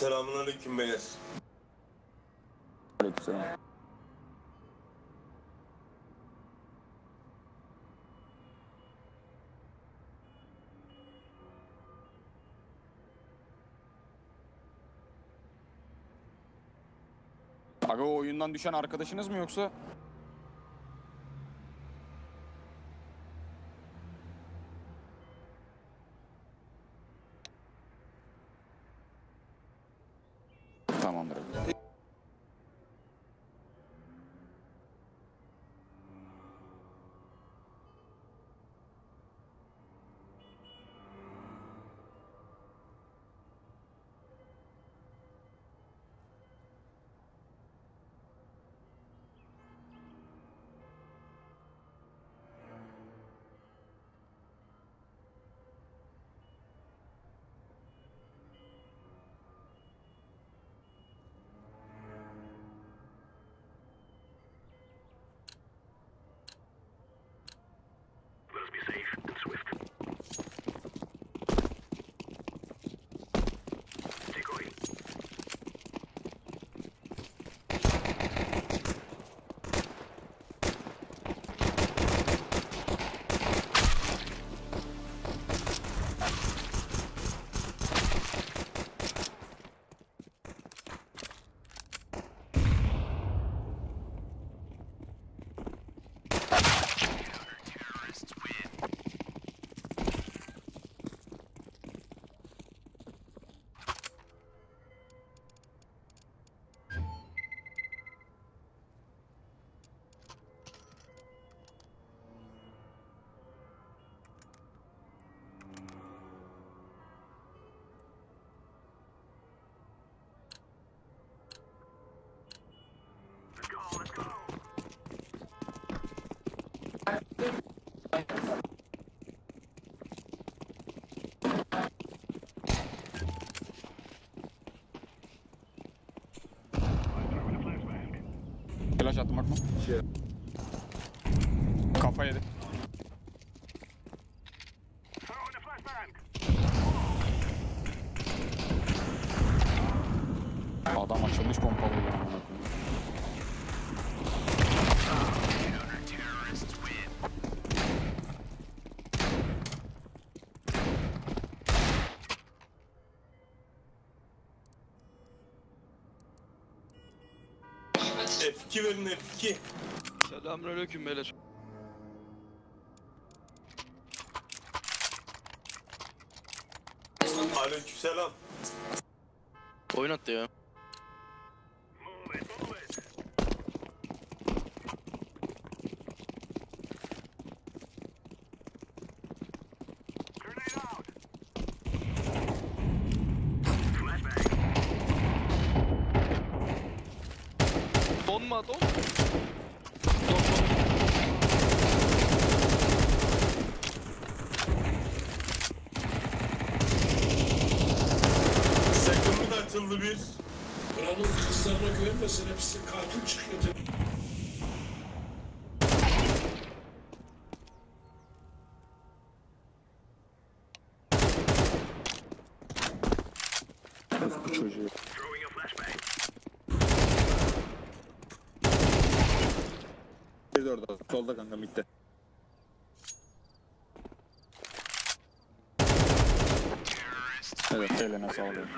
Selamünaleyküm beyler. Aleykümselam. Aga o oyundan düşen arkadaşınız mı yoksa? Flash attım bakma. Kafa yedi. 2. Selamünaleyküm beyler. Aleykümselam. Oyun attı ya. Bomba, bomba. Orada. Solda kanka midde. Evet eline sağlık.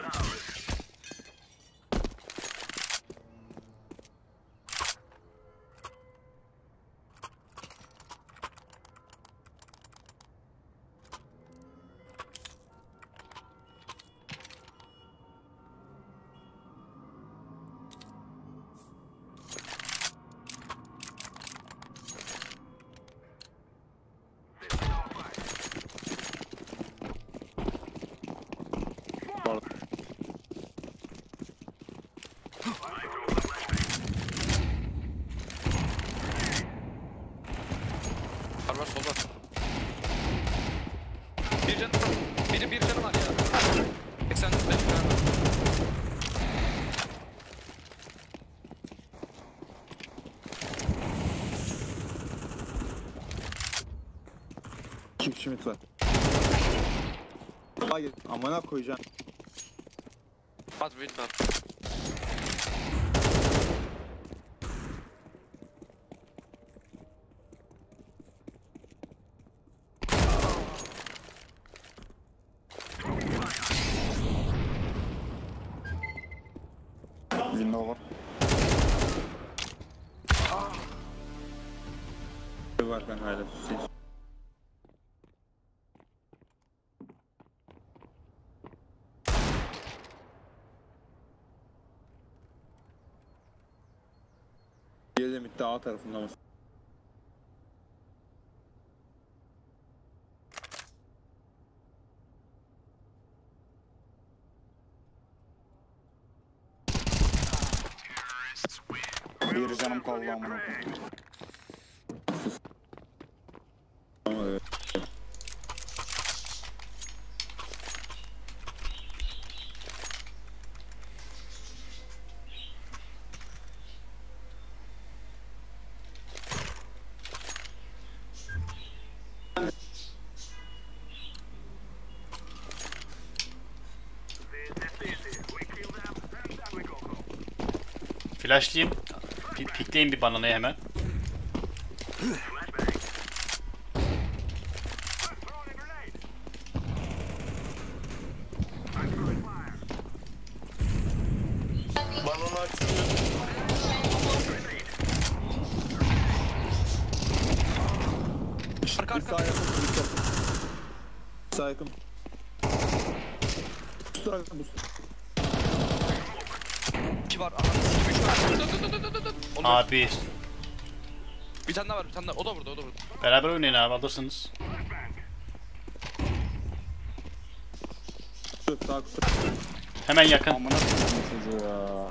Var var sol var. Bir canı Biri bir canı var ya. 85 canı var. Mid var. Hayır amına koyacağım. At win var. Window var. Var kanka hala. Sus. Diğeri de midde A tarafında mı? Bir canım kaldı amına koyayım. Ama evet. Flashlayayım. Pi- Pikleyin bir bananayı hemen. Arka Bir arka. sağ yakın. Sağ yakın. Booster yakın, booster. İki var. Ananı sikim üç var. Dur dur dur dur dur dur. Oğlum, Abi Bir tane daha var bir tane daha. O da burada o da burada. beraber oynayın abi alırsınız. Sağ kutu. Hemen yakın. Amına koyayım çocuğu ya.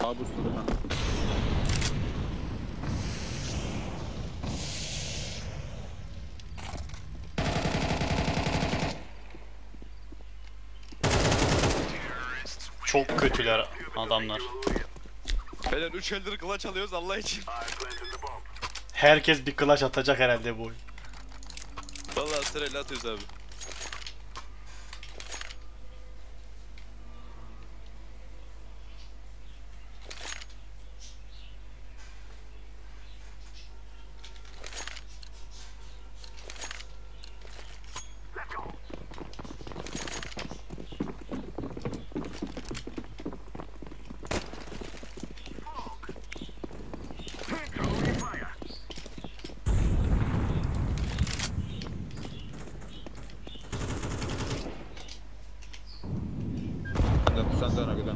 Sağ booster kanka. Çok kötüler adamlar. Beyler 3 eldir kılıç alıyoruz Allah için. Herkes bir clutch atacak herhalde bu oyun. Valla sırayla atıyoruz abi. Sen de, sen de ona göre.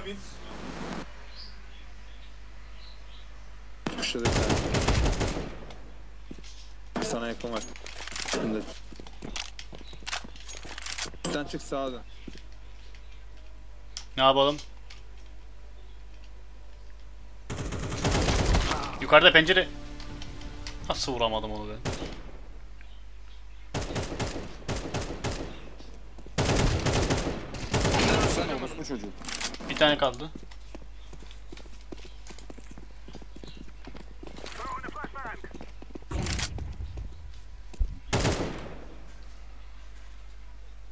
Da bir tane. Sana yakın var. Şimdi. Sen çık sağa dön. Ne yapalım? Yukarıda pencere. Nasıl vuramadım onu ben? Sen orospu çocuğu. Bir tane kaldı.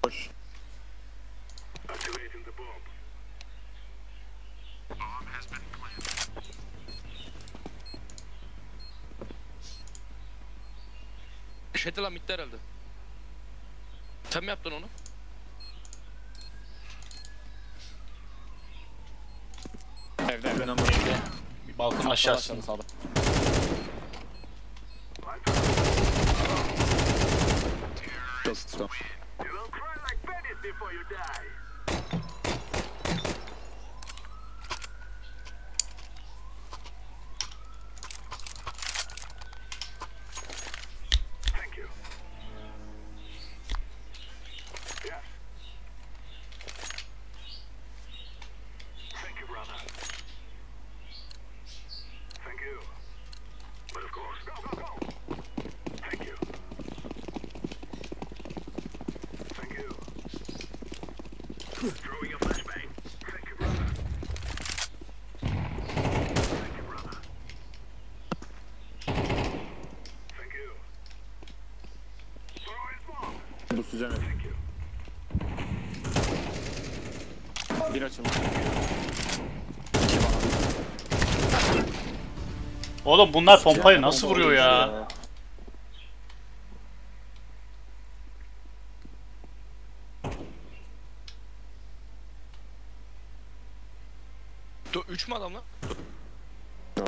Koş. Şeyde lan bitti herhalde. Sen mi yaptın onu? Balkonun aşağısında. Sağda. Çok çok. Bu sıcak. Bir açıldı. Oğlum bunlar pompayı nasıl vuruyor ya? Dur 3 mü adam lan?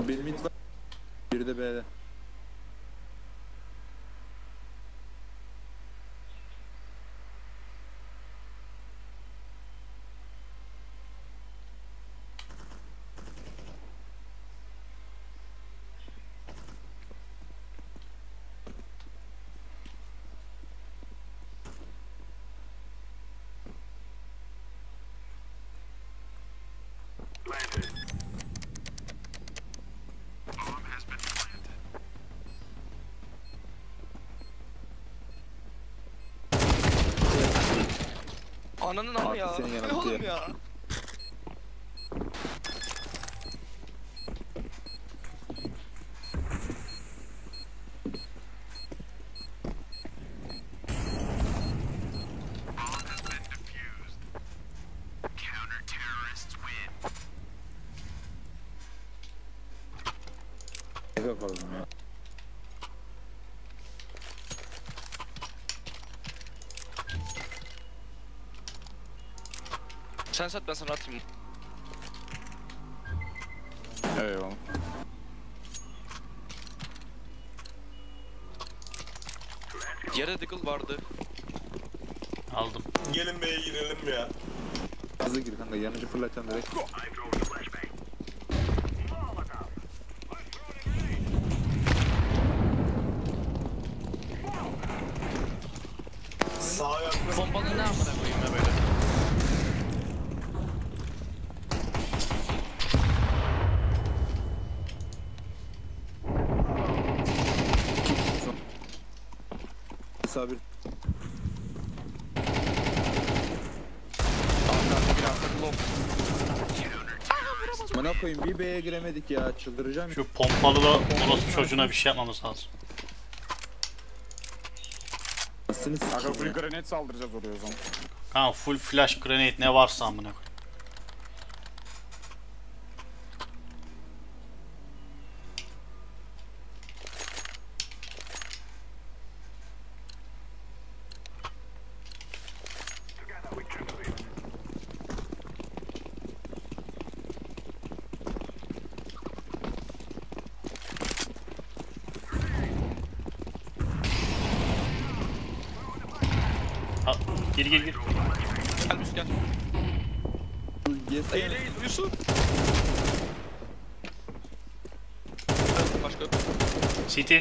Bir mid var. Biri de B'de. Ananın amı ya. senin yanına Oğlum gidiyor. ya. Ne yapalım ya? Sen sat ben sana atayım. Eyvallah. Yere Diggle vardı. Aldım. Gelin B'ye girelim ya. Hızlı gir kanka yanıcı fırlatacaksın direkt. Sağa yaklaş. Bombanın ne amına koyayım ya böyle. Sağ bir. Bana koyayım bir B'ye giremedik ya çıldıracağım. Şu pompalı da orası çocuğuna bir şey yapmamız lazım. Aslını Aga full granate saldıracağız oraya o zaman. Kanka full flash grenade ne varsa amına koy. Ha, gir gir gir. Gel Yusuf gel. Eğil Yusuf. Başka. City.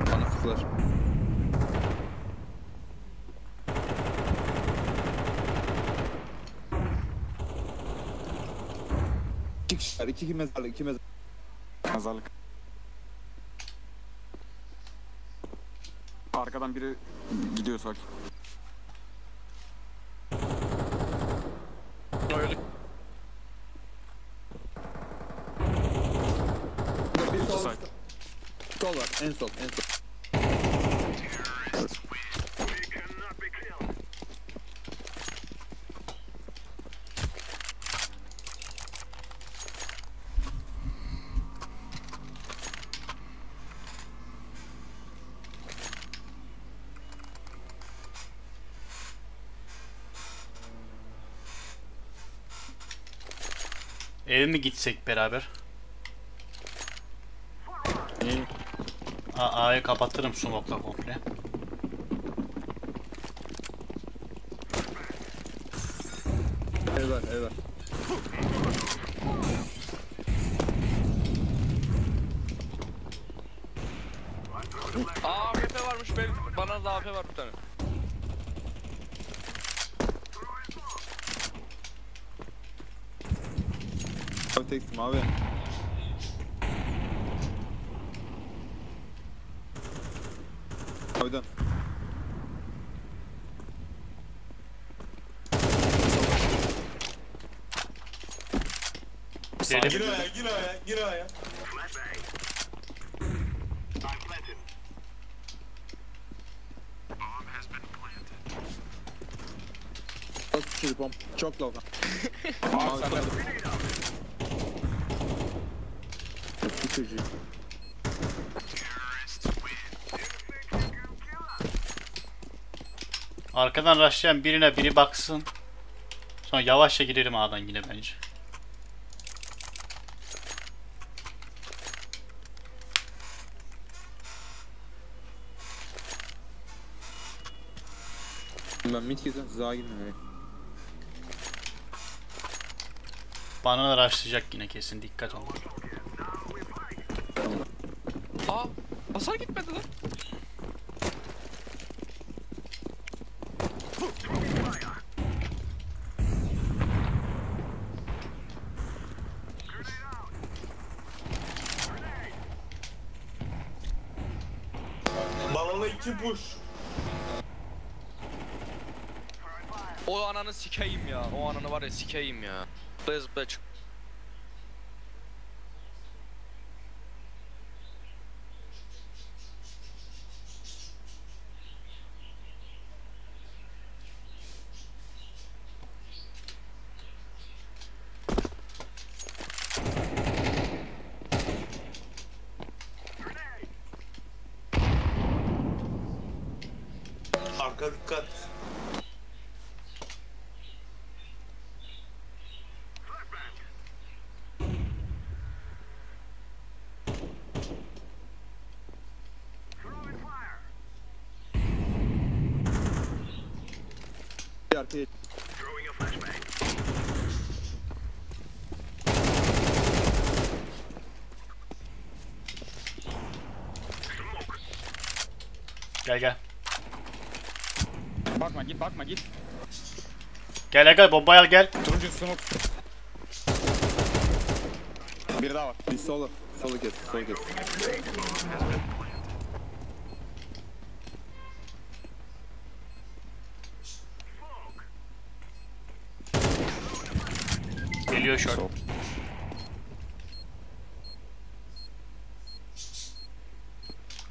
Bana flash. İki mezarlık, iki mezarlık. Mezarlık. Arkadan biri gidiyor sanki. Öyle. Burada bir sol, Side. sol var, en sol, en sol. Eve mi gitsek beraber? A A'yı kapatırım smoke'la komple. Ev var, ev var. Aa AWP varmış benim. Bana da AWP var bir tane. Teksim abi. Koydun. Gir Dedim. aya gir aya gir aya. Çok pomp. Çok low. Abi çocuğu. Arkadan rushlayan birine biri baksın. Sonra yavaşça girelim A'dan yine bence. Ben mid kesin size A girmiyorum. Bana da rushlayacak yine kesin dikkat olun. Hasar gitmedi lan. Balona iki push. O ananı sikeyim ya. O ananı var ya sikeyim ya. Bez beç. Arka dikkat. Bir arkaya Gel gel. bakma git bakma git. Gel gel gel bombayı al gel. Turuncu smoke. Bir daha var. bir solu. Solu kes. Solu kes. Geliyor short. Sol.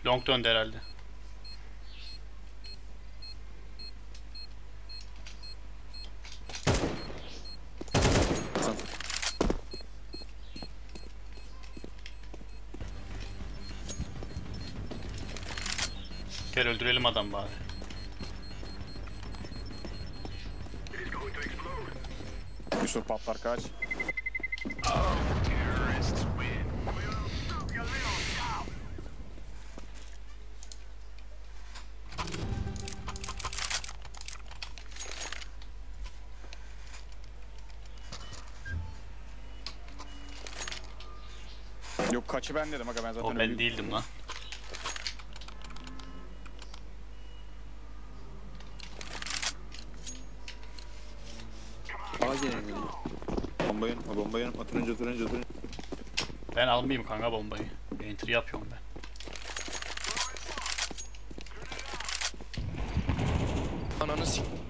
Long döndü herhalde. Öldürelim adam bari. Yusuf patlar kaç. Yok kaçı ben dedim aga ben zaten O ben ölüyüm. değildim lan. A gene Bombayı unutma. Bombayı unutma. Ben almayayım kanka bombayı. Entry yapıyorum ben. Ananı sik.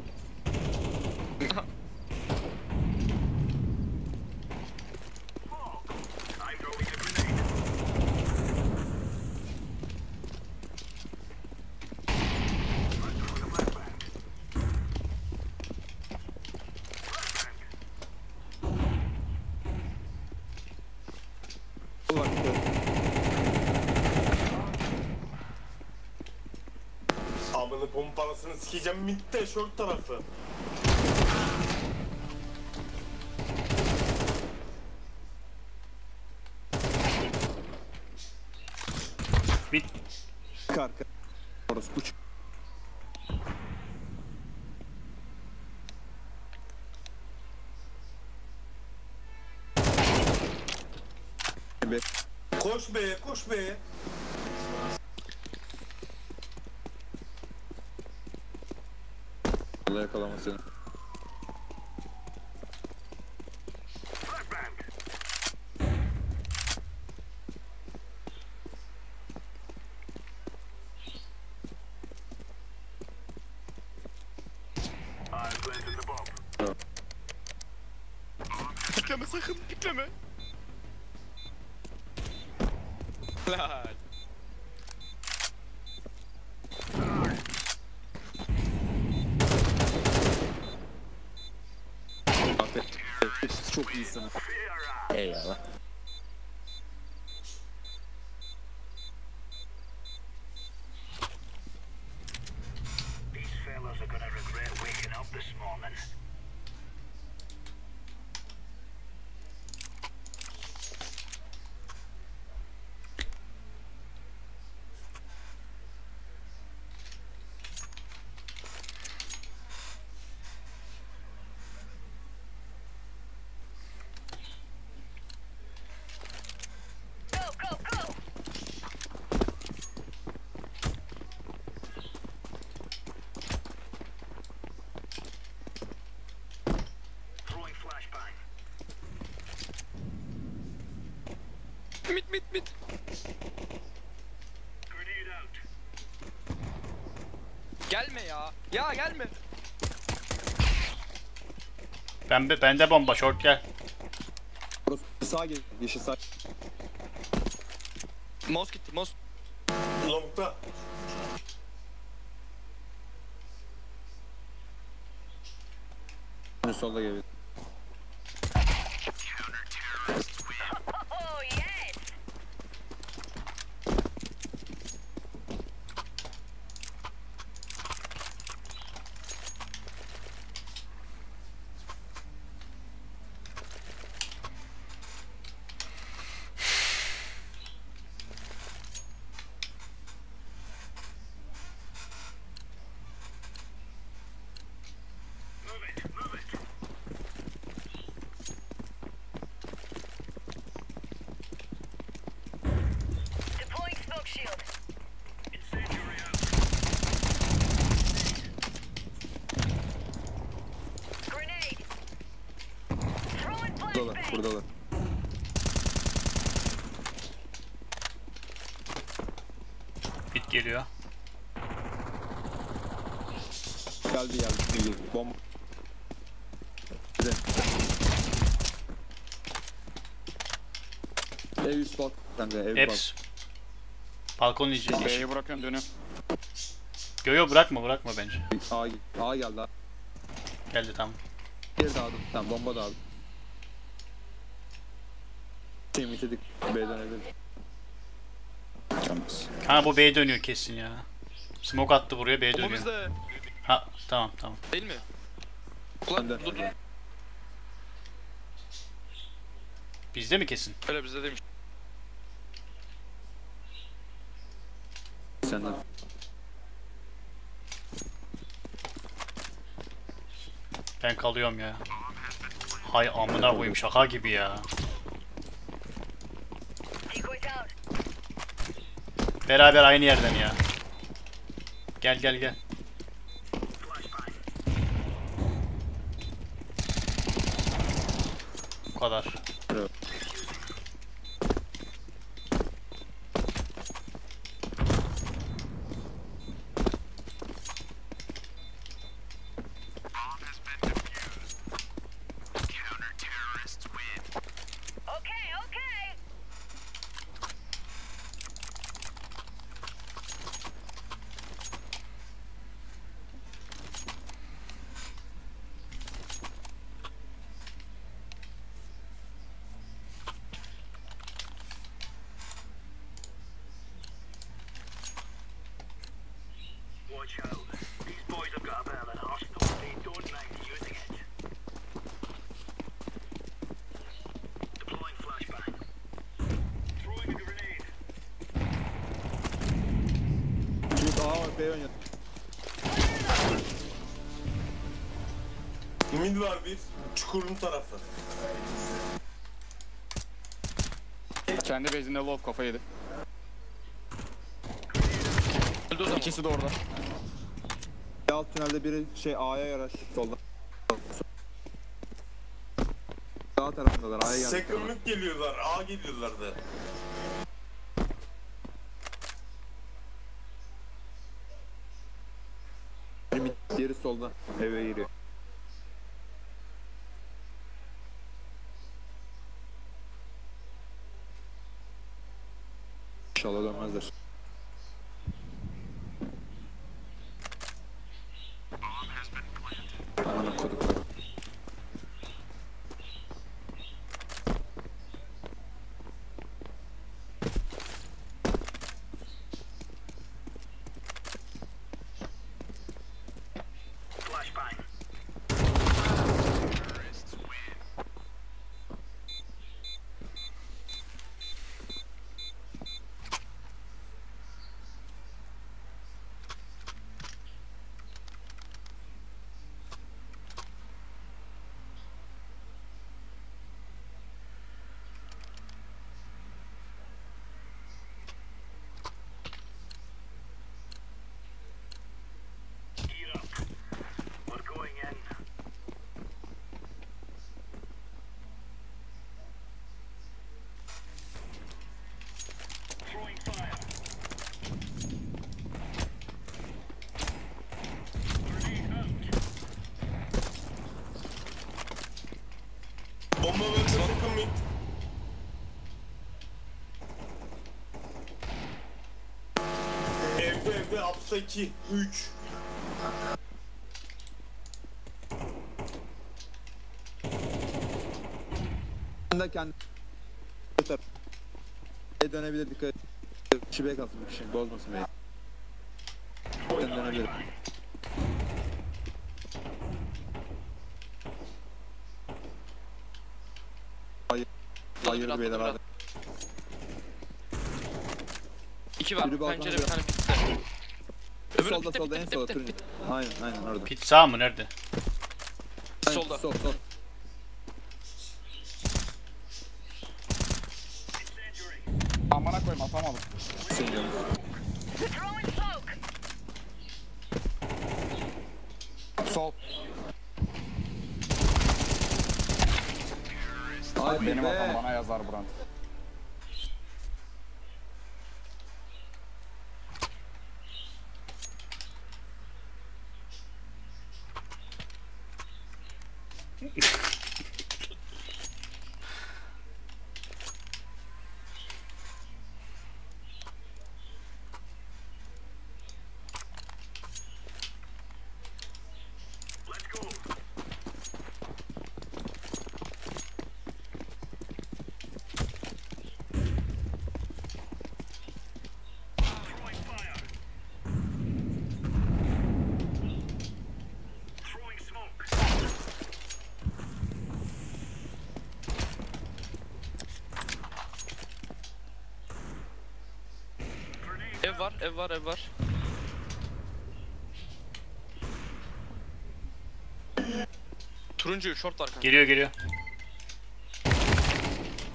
Sikeceğim midde short tarafı. Bit. Arka arka. Orası uç. Bir. Koş be koş be. moleque lá, uma. Gelme ya. Ya gelme. Pembe bende bomba short gel. Burası sağ gel. Yeşil sağ. Mouse gitti mouse. Long'da. Solda geliyor. Buradalar. Bit geliyor. Geldi geldi. geldi. Bomba. Ev üst bak. Kanka ev. Hepsi. Balkon yiyeceğiz. B'yi bırakıyorum dönüyorum. Yo yo bırakma bırakma bence. A, A geldi. Geldi tamam. Bir dağıldı. Tamam bomba dağıldı. Bitirdik. B'den. Canmaz. Ha bu B dönüyor kesin ya. Smoke attı buraya B dönüyor. bizde. Ha tamam tamam. Değil mi? Ulan dur dur. Bizde mi kesin? Öyle bizde değilmiş. Senden. Ben kalıyorum ya. Hay amına koyayım şaka gibi ya. Decoys out. Beraber aynı yerden ya. Gel gel gel. Mid var bir. Çukurun tarafı. Kendi base'inde low kafa yedi. Öldü o zaman. İkisi de orada. Alt tünelde biri şey A'ya yaraş. Solda. Sağ tarafındalar. A'ya geldi. Mid geliyorlar. A geliyorlardı. Diğeri solda. Eve giriyor. 2, 3. Ben de kendi... E dönebilir dikkat et. Şibeye kalsın bir kişi. Bozmasın beni. Ben dönebilirim. Hayır. Hayır beyler hadi. İki var. Pencere bir tane bitti. Öbürü Solda bitti, solda en bitti, solda bitti, turuncu. bitti. Aynen aynen orada. Pit sağ mı? Nerede? Aynen, Solda. Sol sol. Okay. Var, ev var, ev var. Turuncu short var kanka. Geliyor geliyor.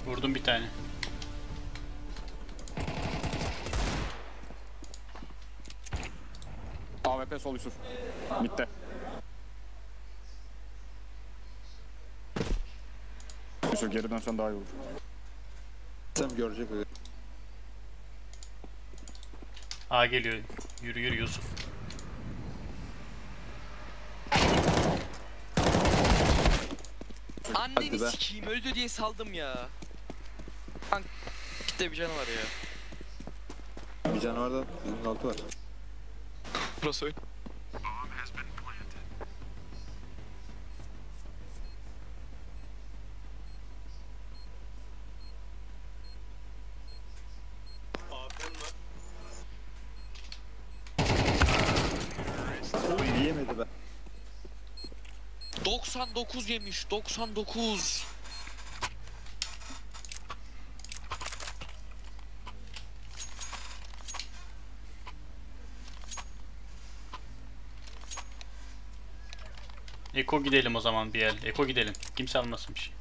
Vurdum bir tane. AWP sol Yusuf. Mid'de. Yusuf geri dönsen daha iyi olur. Sen görecek öyle. A geliyor. Yürü yürü Yusuf. Anneni be. sikeyim öldü diye saldım ya. Kanka kitle bir canı var ya. Bir canavarda bizim de altı var. Burası oyun. AP'm var. Yiyemedi be. 99 yemiş 99. Eko gidelim o zaman bir el. Eko gidelim. Kimse almasın bir şey.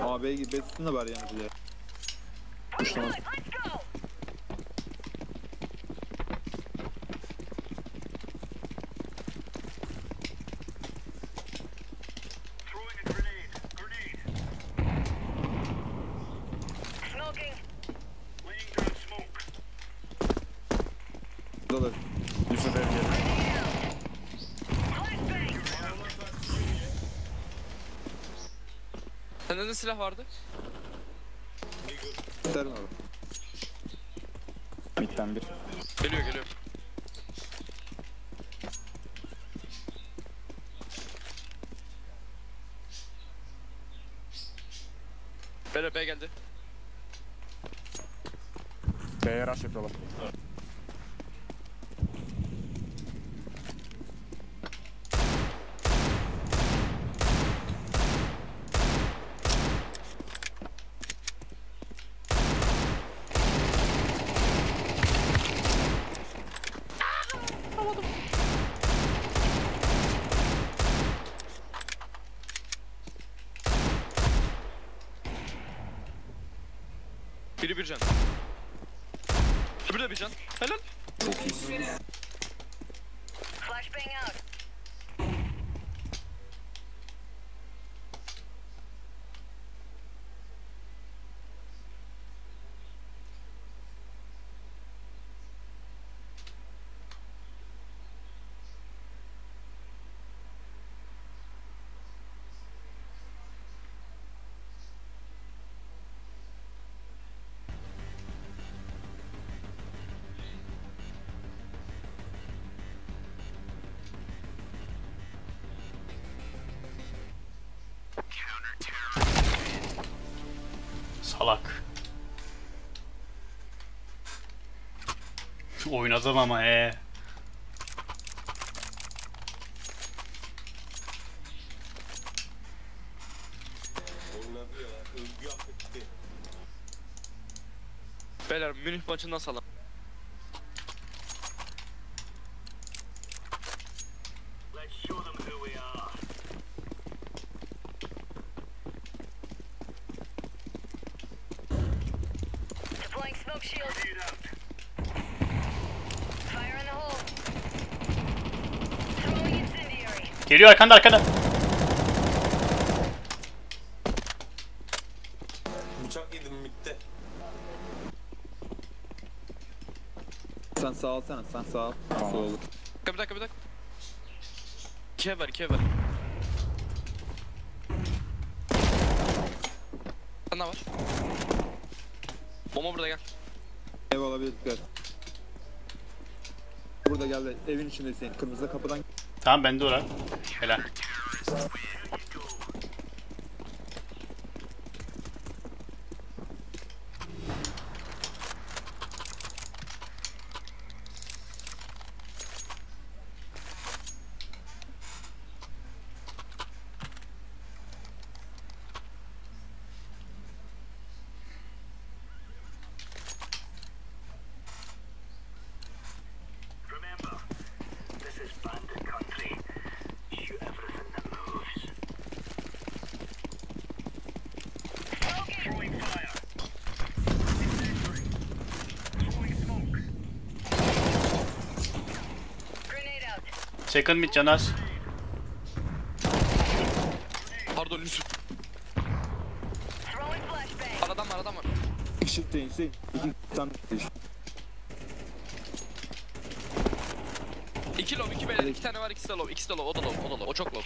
AB'ye git. Betsin de var yalnız ya. Kuşlamaz. Let's go. Throwing a grenade. Grenade. Smoking. Laying down smoke. Burada da Yusuf ev geliyor. Flashbang. Ne silah vardı? Pelerin orada. Mid'den bir. Geliyor geliyor. Beyler B geldi. B'ye rush yapıyorlar. Biri bir can. Öbürü de bir can. Helal. Flashbang out. Salak. Oynadım ama ee. Beyler Münih maçından salam. Geliyor arkanda arkanda. Bıçak yedim midde. Sen sağ alsana. Sen sağ al. Tamam. Sol olur. Bir dakika bir dakika. İkiye ver ikiye ver. Sen ne var? Bomba burada gel. Ev olabilir dikkat. Burada geldi. Evin içindesin. Kırmızı kapıdan Tamam bende uğra. Helal. Second mid Canas. Pardon Yusuf. Aradan var aradan var. shift değilse iki tane değiş. İki low iki beyler iki tane var ikisi de low ikisi de low o da low o da low o çok sağ.